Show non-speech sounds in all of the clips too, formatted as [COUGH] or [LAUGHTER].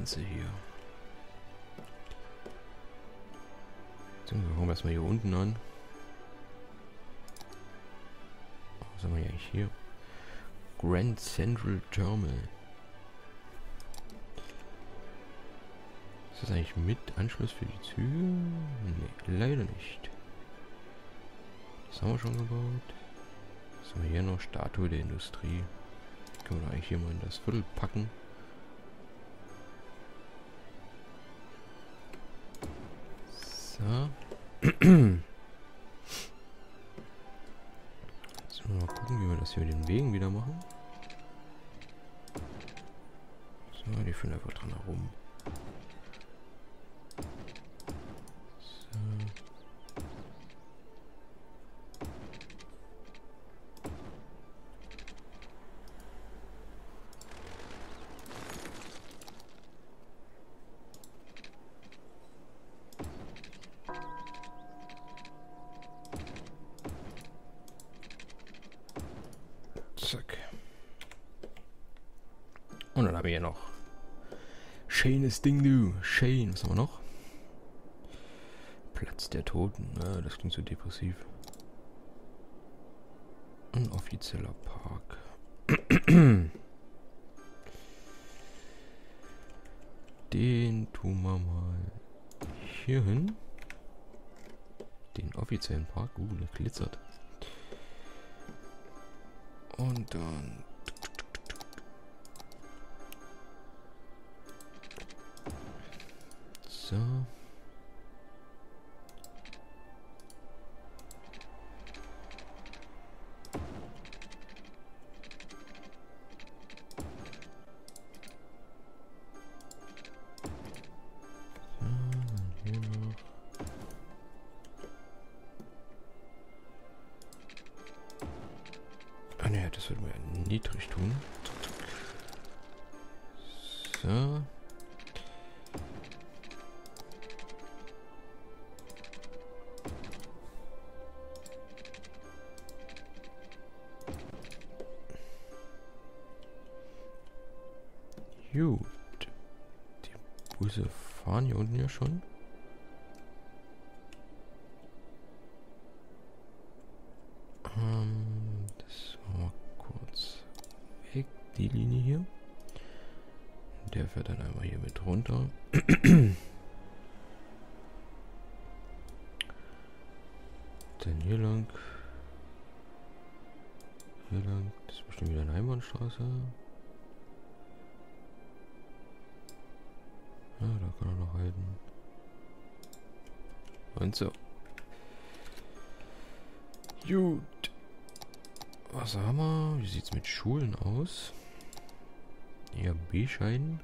Ganze hier. Wir fangen erstmal hier unten an. Was haben wir eigentlich hier? Grand Central Terminal. Ist das eigentlich mit Anschluss für die Züge? Nee, leider nicht. Das haben wir schon gebaut. Was haben wir hier noch? Statue der Industrie. Können wir eigentlich hier mal in das Viertel packen. So. Jetzt mal gucken, wie wir das hier mit den Wegen wieder machen. So, die führen einfach dran herum. Haben wir hier noch Shane's Ding Du. Shane, was haben wir noch? Platz der Toten. Ah, das klingt so depressiv. Ein offizieller Park. [CLEARS THROAT] Den tun wir mal hier hin. Den offiziellen Park. Uh, der glitzert. Und dann... So. Ah ne, das würden wir niedrig tun. So. Gut. Die Busse fahren hier unten ja schon. Ähm, das machen wir kurz weg, die Linie hier. Der fährt dann einmal hier mit runter. [CLEARS THROAT] dann hier lang. Hier lang. Das ist bestimmt wieder eine Einbahnstraße. Ja, da kann er noch halten. Und so. Gut. Was haben wir? Wie sieht's mit Schulen aus? Ja, B-Scheiden.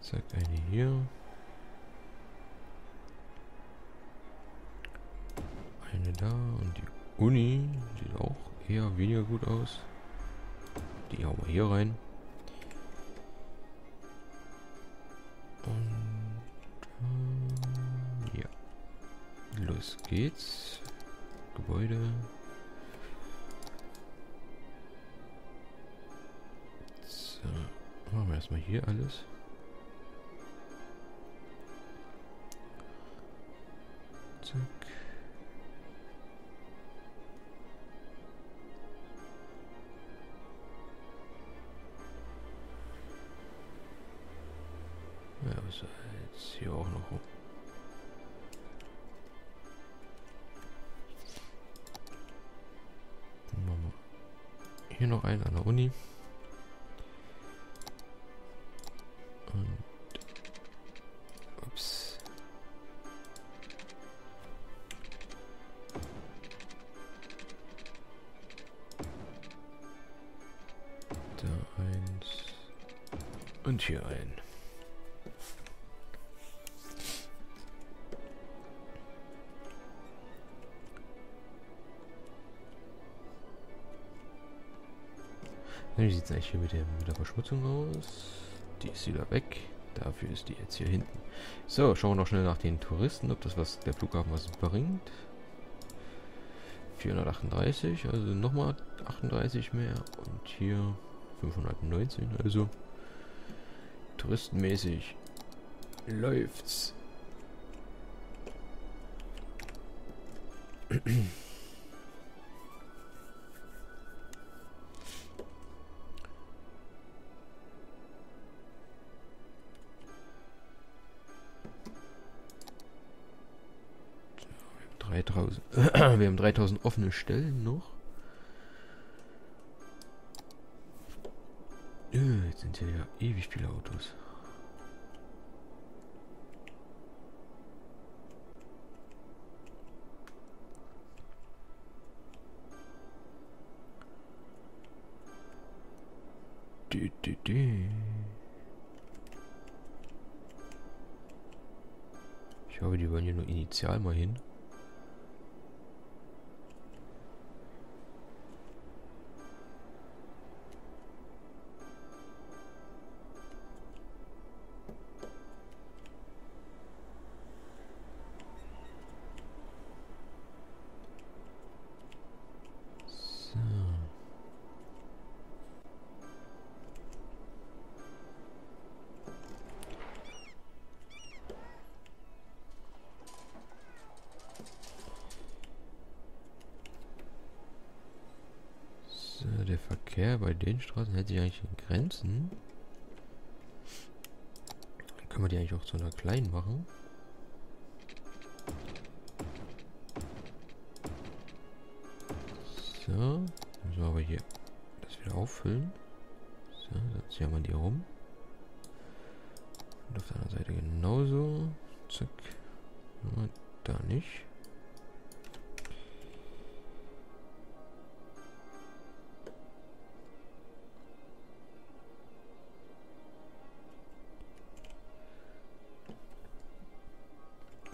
Zack, eine hier. Eine da und die Uni sieht auch eher weniger gut aus. Die hauen wir hier rein. Los geht's. Gebäude. So. Machen wir erstmal hier alles. Zack. Ja, was ist jetzt hier auch noch? Hier noch einen an der Uni. Und ups. Da eins. Und hier ein. Wie sieht es eigentlich hier mit der, mit der Verschmutzung aus? Die ist wieder weg. Dafür ist die jetzt hier hinten. So, schauen wir noch schnell nach den Touristen, ob das was der Flughafen was bringt. 438, also nochmal 38 mehr. Und hier 519, also Touristenmäßig läuft's. [CLEARS THROAT] [CLEARS THROAT] wir haben 3000 offene Stellen noch. Äh, jetzt sind ja ewig viele Autos. Ich hoffe, die wollen hier nur initial mal hin. Verkehr bei den Straßen hält sich eigentlich in Grenzen. Dann können wir die eigentlich auch zu einer kleinen machen. So, müssen wir aber hier das wieder auffüllen. So, hier haben wir die rum. Und auf der anderen Seite genauso. Zack. Da nicht.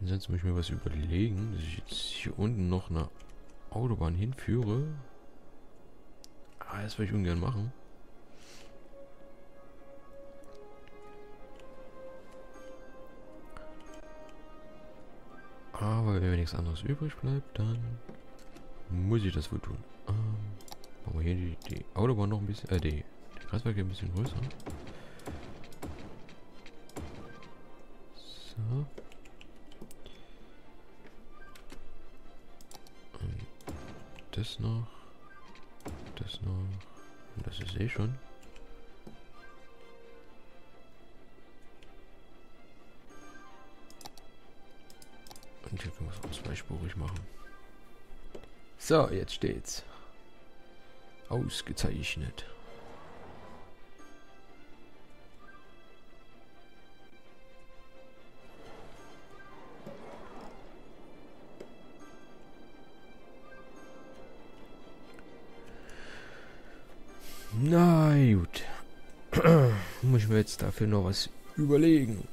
Ansonsten muss ich mir was überlegen, dass ich jetzt hier unten noch eine Autobahn hinführe. Ah, das würde ich ungern machen. Aber wenn mir nichts anderes übrig bleibt, dann muss ich das wohl tun. Ähm, machen wir hier die, die Autobahn noch ein bisschen, äh, die, die Kreiswerke ein bisschen größer. Das noch das noch? Das ist eh schon. Und hier können wir es auch zweispurig machen. So, jetzt steht's. Ausgezeichnet. Na gut. [CLEARS THROAT] Muss ich mir jetzt dafür noch was überlegen.